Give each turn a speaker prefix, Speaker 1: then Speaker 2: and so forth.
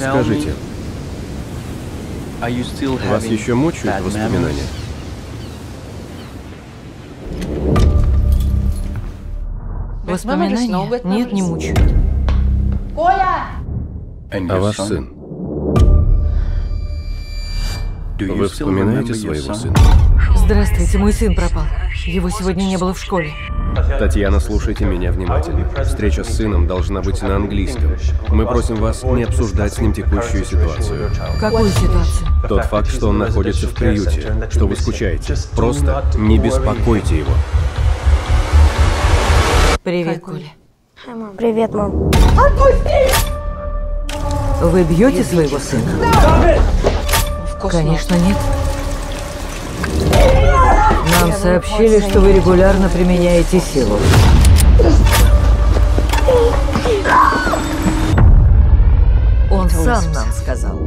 Speaker 1: Скажите, вас еще мучают воспоминания?
Speaker 2: Воспоминания? Нет, не мучают.
Speaker 1: А ваш сын? Вы вспоминаете своего сына?
Speaker 2: Здравствуйте, мой сын пропал. Его сегодня не было в школе.
Speaker 1: Татьяна, слушайте меня внимательно. Встреча с сыном должна быть на английском. Мы просим вас не обсуждать с ним текущую ситуацию.
Speaker 2: Какую ситуацию?
Speaker 1: Тот факт, что он находится в приюте, что вы скучаете. Просто не беспокойте его.
Speaker 2: Привет, Коля.
Speaker 3: Привет, мам.
Speaker 2: Вы бьете своего сына? Конечно, нет. Сообщили, что вы регулярно применяете силу. Он сам нам сказал.